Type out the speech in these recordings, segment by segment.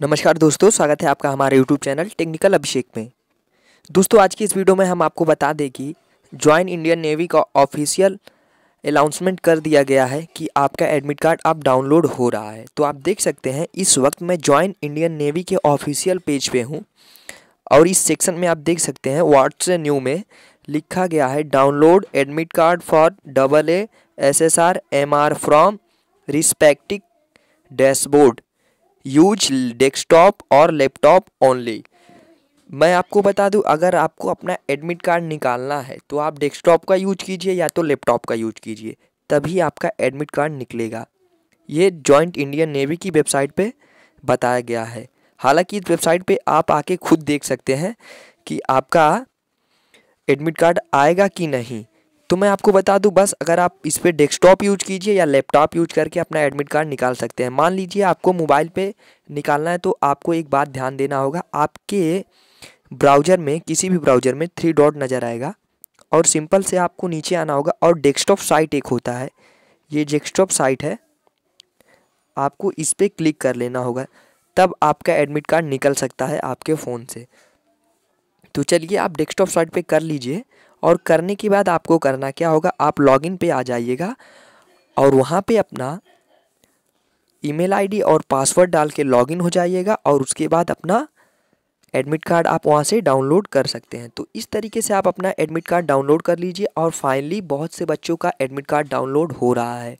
नमस्कार दोस्तों, स्वागत है आपका हमारे यूट्यूब चैनल टेक्निकल अभिषेक में। दोस्तों, आज की इस वीडियो में हम आपको बता दें कि ज्वाइन इंडियन नेवी का ऑफिशियल अनाउंसमेंट कर दिया गया है कि आपका एडमिट कार्ड अब डाउनलोड हो रहा है। तो आप देख सकते हैं, इस वक्त मैं ज्वाइन इंडियन नेवी के ऑफिशियल पेज पे हूँ और इस सेक्शन में आप देख सकते हैं व्हाट्स न्यू में लिखा गया है download admit card for double A S S R M R from respective dashboard use desktop और लैपटॉप ओनली मैं आपको बता दूँ, अगर आपको अपना एडमिट कार्ड निकालना है तो आप डेस्कटॉप का यूज़ कीजिए या तो लैपटॉप का यूज़ कीजिए, तभी आपका एडमिट कार्ड निकलेगा। ये जॉइंट इंडियन नेवी की वेबसाइट पे बताया गया है। हालाँकि इस वेबसाइट पे आप आके खुद देख सकते हैं कि आपका एडमिट कार्ड आएगा कि नहीं। तो मैं आपको बता दूँ, बस अगर आप इस पर डेस्कटॉप यूज़ कीजिए या लैपटॉप यूज़ करके अपना एडमिट कार्ड निकाल सकते हैं। मान लीजिए आपको मोबाइल पे निकालना है तो आपको एक बात ध्यान देना होगा, आपके ब्राउज़र में, किसी भी ब्राउज़र में थ्री डॉट नज़र आएगा और सिंपल से आपको नीचे आना होगा और डेस्कटॉप साइट एक होता है। ये डेस्कटॉप साइट है, आपको इस पर क्लिक कर लेना होगा, तब आपका एडमिट कार्ड निकल सकता है आपके फ़ोन से। तो चलिए, आप डेस्कटॉप साइट पे कर लीजिए और करने के बाद आपको करना क्या होगा, आप लॉगिन पे आ जाइएगा और वहाँ पे अपना ईमेल आईडी और पासवर्ड डाल के लॉगिन हो जाइएगा और उसके बाद अपना एडमिट कार्ड आप वहाँ से डाउनलोड कर सकते हैं। तो इस तरीके से आप अपना एडमिट कार्ड डाउनलोड कर लीजिए और फाइनली बहुत से बच्चों का एडमिट कार्ड डाउनलोड हो रहा है।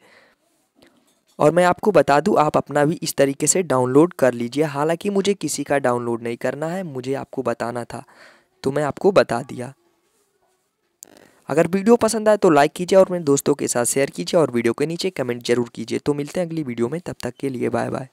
और मैं आपको बता दूँ, आप अपना भी इस तरीके से डाउनलोड कर लीजिए। हालाँकि मुझे किसी का डाउनलोड नहीं करना है, मुझे आपको बताना था तो मैं आपको बता दिया। अगर वीडियो पसंद आए तो लाइक कीजिए और मेरे दोस्तों के साथ शेयर कीजिए और वीडियो के नीचे कमेंट ज़रूर कीजिए। तो मिलते हैं अगली वीडियो में, तब तक के लिए बाय बाय